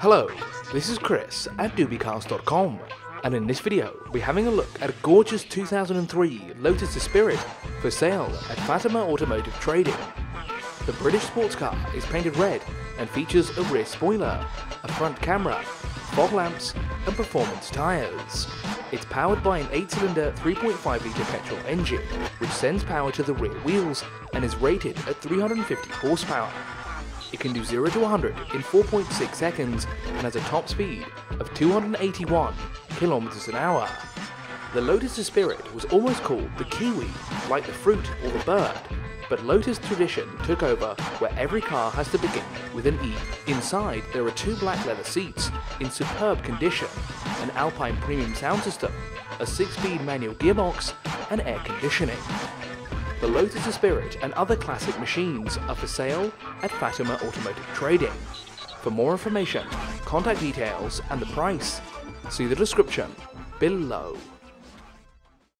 Hello, this is Chris at dubicars.com and in this video we're having a look at a gorgeous 2003 Lotus Esprit for sale at Fatima Automotive Trading. The British sports car is painted red and features a rear spoiler, a front camera, fog lamps and performance tyres. It's powered by an 8-cylinder 3.5 litre petrol engine which sends power to the rear wheels and is rated at 350 horsepower. It can do 0 to 100 in 4.6 seconds and has a top speed of 281 kilometers an hour. The Lotus Esprit was almost called the Kiwi, like the fruit or the bird, but Lotus tradition took over where every car has to begin with an E. Inside, there are two black leather seats in superb condition, an Alpine premium sound system, a 6-speed manual gearbox, and air conditioning. The Lotus Esprit and other classic machines are for sale at Fatima Automotive Trading. For more information, contact details and the price, see the description below.